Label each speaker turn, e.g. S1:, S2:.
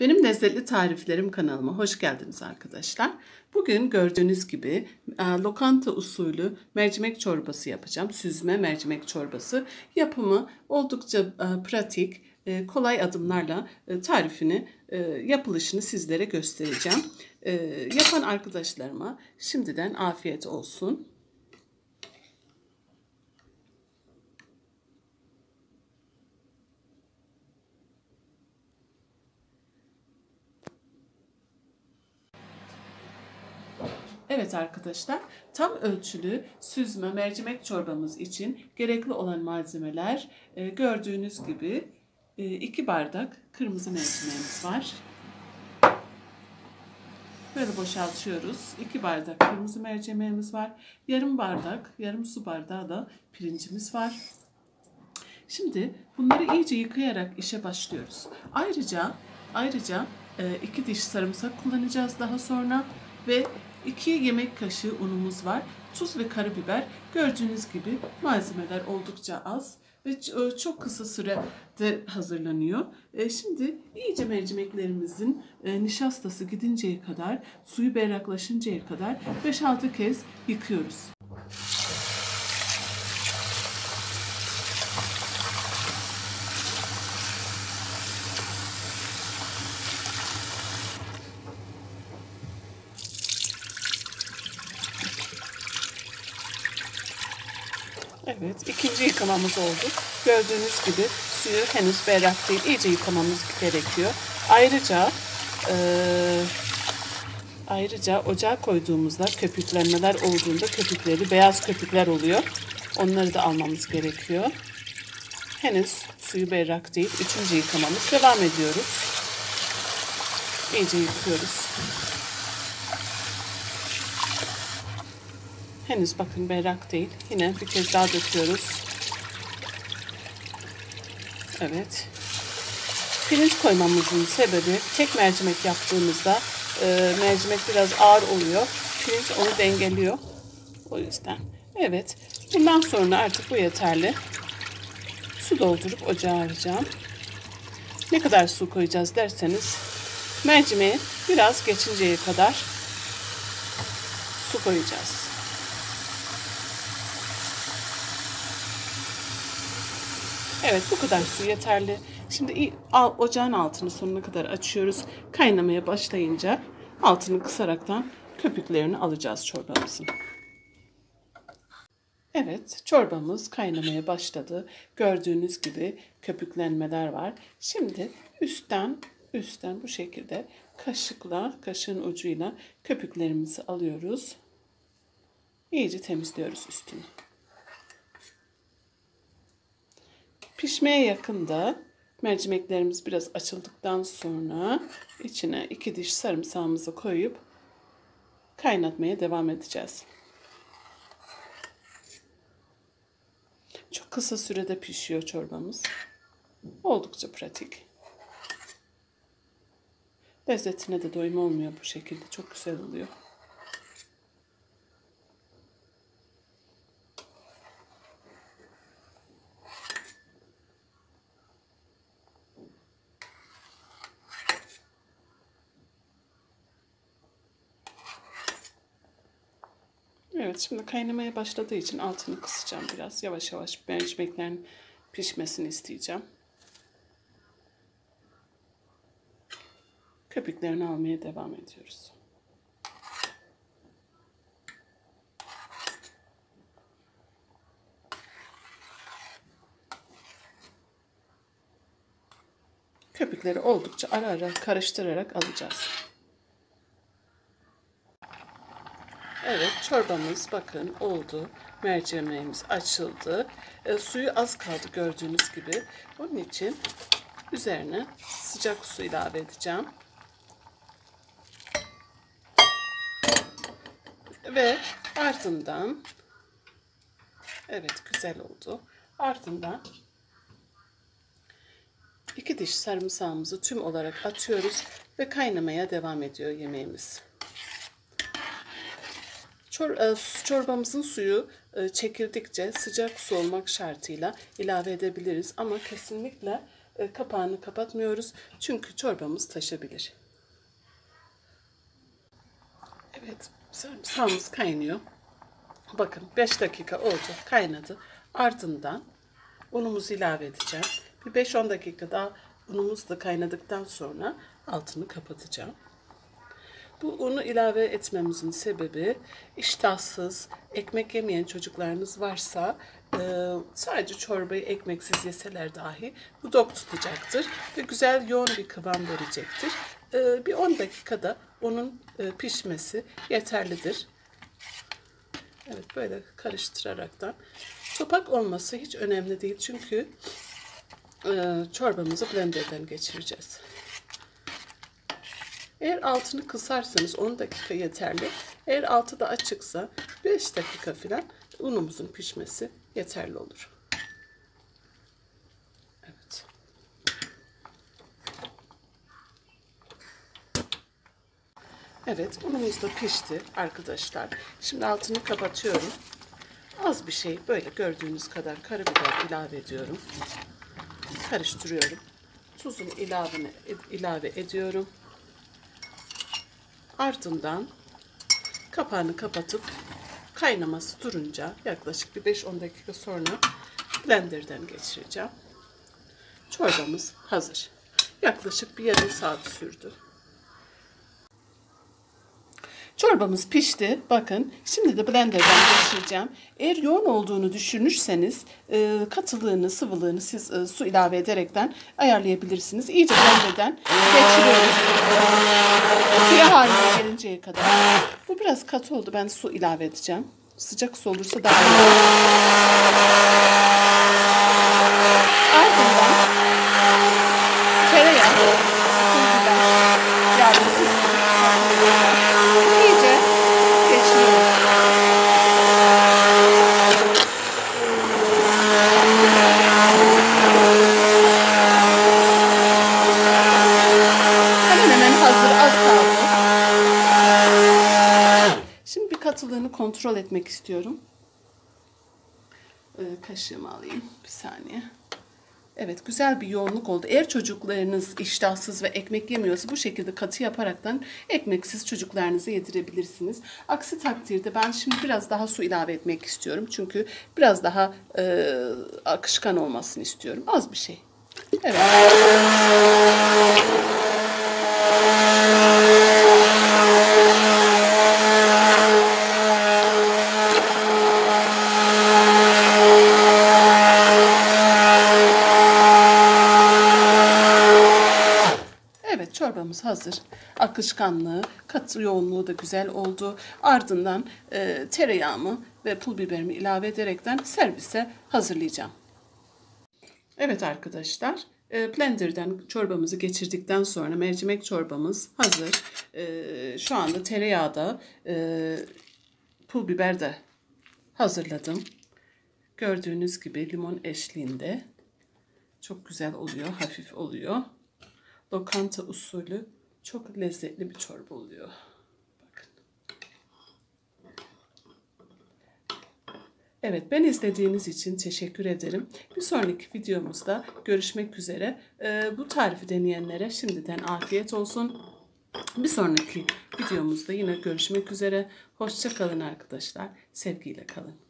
S1: Benim lezzetli tariflerim kanalıma hoş geldiniz arkadaşlar. Bugün gördüğünüz gibi e, lokanta usulü mercimek çorbası yapacağım. Süzme mercimek çorbası. Yapımı oldukça e, pratik, e, kolay adımlarla tarifini, yapılışını sizlere göstereceğim. Yapan arkadaşlarıma şimdiden afiyet olsun. Evet arkadaşlar, tam ölçülü süzme mercimek çorbamız için gerekli olan malzemeler e, gördüğünüz gibi 2 e, bardak kırmızı mercimeğimiz var. Böyle boşaltıyoruz. 2 bardak kırmızı mercimeğimiz var. Yarım bardak, yarım su bardağı da pirincimiz var. Şimdi bunları iyice yıkayarak işe başlıyoruz. Ayrıca ayrıca 2 e, diş sarımsak kullanacağız daha sonra ve 2 yemek kaşığı unumuz var. Tuz ve karabiber. Gördüğünüz gibi malzemeler oldukça az ve çok kısa sürede hazırlanıyor. E, şimdi iyice mercimeklerimizin e, nişastası gidinceye kadar, suyu berraklaşıncaya kadar 5-6 kez yıkıyoruz. Evet, ikinci yıkamamız oldu. Gördüğünüz gibi suyu henüz berrak değil. İyice yıkamamız gerekiyor. Ayrıca e, ayrıca ocağa koyduğumuzda köpüklenmeler olduğunda köpükleri beyaz köpükler oluyor. Onları da almamız gerekiyor. Henüz suyu berrak değil. Üçüncü yıkamamız devam ediyoruz. İyice yıkıyoruz. Henüz bakın berrak değil. Yine bir kez daha döküyoruz. Evet. Pirinç koymamızın sebebi tek mercimek yaptığımızda e, mercimek biraz ağır oluyor. Pirinç onu dengeliyor. O yüzden. Evet. Bundan sonra artık bu yeterli. Su doldurup ocağa alacağım. Ne kadar su koyacağız derseniz mercimeği biraz geçinceye kadar su koyacağız. Evet bu kadar su yeterli. Şimdi ocağın altını sonuna kadar açıyoruz. Kaynamaya başlayınca altını kısaraktan köpüklerini alacağız çorbamızın. Evet çorbamız kaynamaya başladı. Gördüğünüz gibi köpüklenmeler var. Şimdi üstten üstten bu şekilde kaşıkla kaşığın ucuyla köpüklerimizi alıyoruz. İyice temizliyoruz üstünü. Pişmeye yakında mercimeklerimiz biraz açıldıktan sonra içine iki diş sarımsağımızı koyup kaynatmaya devam edeceğiz. Çok kısa sürede pişiyor çorbamız. Oldukça pratik. Lezzetine de doyum olmuyor bu şekilde. Çok güzel oluyor. Evet şimdi kaynamaya başladığı için altını kısacağım biraz. Yavaş yavaş mercimeklerin pişmesini isteyeceğim. Köpüklerini almaya devam ediyoruz. Köpükleri oldukça ara ara karıştırarak alacağız. Evet çorbamız bakın oldu. Mercimeğimiz açıldı. E, suyu az kaldı gördüğünüz gibi. Onun için üzerine sıcak su ilave edeceğim. Ve ardından evet güzel oldu. Ardından iki diş sarımsağımızı tüm olarak atıyoruz ve kaynamaya devam ediyor yemeğimiz. Çor, e, çorbamızın suyu e, çekildikçe sıcak su olmak şartıyla ilave edebiliriz. Ama kesinlikle e, kapağını kapatmıyoruz. Çünkü çorbamız taşabilir. Evet, sarımsağımız kaynıyor. Bakın 5 dakika oldu, kaynadı. Ardından unumuzu ilave edeceğim. Bir 5-10 dakika daha unumuz da kaynadıktan sonra altını kapatacağım. Bu unu ilave etmemizin sebebi iştahsız, ekmek yemeyen çocuklarınız varsa e, sadece çorbayı ekmeksiz yeseler dahi bu dok tutacaktır ve güzel yoğun bir kıvam verecektir. E, bir 10 dakikada onun e, pişmesi yeterlidir. Evet böyle karıştıraraktan. Topak olması hiç önemli değil çünkü çorbamızı blenderden geçireceğiz. Eğer altını kısarsanız 10 dakika yeterli. Eğer altı da açıksa 5 dakika falan unumuzun pişmesi yeterli olur. Evet. Evet unumuz da pişti arkadaşlar. Şimdi altını kapatıyorum. Az bir şey böyle gördüğünüz kadar karabiber ilave ediyorum. Karıştırıyorum. Tuzunu ilave, ilave ediyorum. Ardından kapağını kapatıp kaynaması durunca yaklaşık bir 5-10 dakika sonra blenderden geçireceğim. Çorbamız hazır. Yaklaşık bir yarım saat sürdü. Çorbamız pişti. Bakın şimdi de blenderdan geçireceğim. Eğer yoğun olduğunu düşünürseniz e, katılığını, sıvılığını siz e, su ilave ederekten ayarlayabilirsiniz. İyice blenderdan geçiriyoruz. Suya haline gelinceye kadar. Bu biraz katı oldu. Ben su ilave edeceğim. Sıcak su olursa daha iyi. Ardından tereyağı, pul biber, yağlı iyice geçiriyoruz. Hemen hemen hazır az kaldı. Şimdi bir katılığını kontrol etmek istiyorum. Ee, kaşığımı alayım bir saniye. Evet güzel bir yoğunluk oldu. Eğer çocuklarınız iştahsız ve ekmek yemiyorsa bu şekilde katı yaparaktan ekmeksiz çocuklarınıza yedirebilirsiniz. Aksi takdirde ben şimdi biraz daha su ilave etmek istiyorum. Çünkü biraz daha e, akışkan olmasını istiyorum. Az bir şey. Evet çorbamız hazır. Akışkanlığı, katı yoğunluğu da güzel oldu. Ardından e, tereyağımı ve pul biberimi ilave ederekten servise hazırlayacağım. Evet arkadaşlar e, blenderden çorbamızı geçirdikten sonra mercimek çorbamız hazır. E, şu anda tereyağı da e, pul biber de hazırladım. Gördüğünüz gibi limon eşliğinde çok güzel oluyor, hafif oluyor lokanta usulü çok lezzetli bir çorba oluyor. Bakın. Evet ben izlediğiniz için teşekkür ederim. Bir sonraki videomuzda görüşmek üzere. Ee, bu tarifi deneyenlere şimdiden afiyet olsun. Bir sonraki videomuzda yine görüşmek üzere. Hoşça kalın arkadaşlar. Sevgiyle kalın.